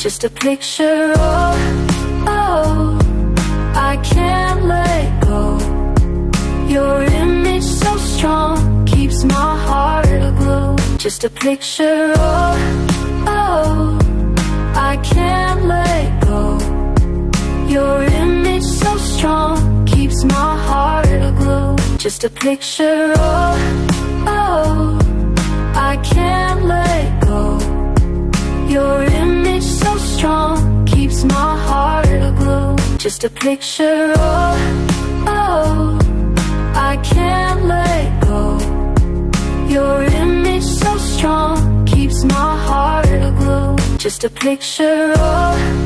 Just a picture, oh, oh I can't let go. Your image so strong Keeps my heart aglow. Just a picture, oh, oh I can't let go. Your image so strong Keeps my heart aglow. Just a picture, oh, oh I can't let go. Your Just a picture, oh, oh I can't let go. Your image so strong Keeps my heart aglow. Just a picture, oh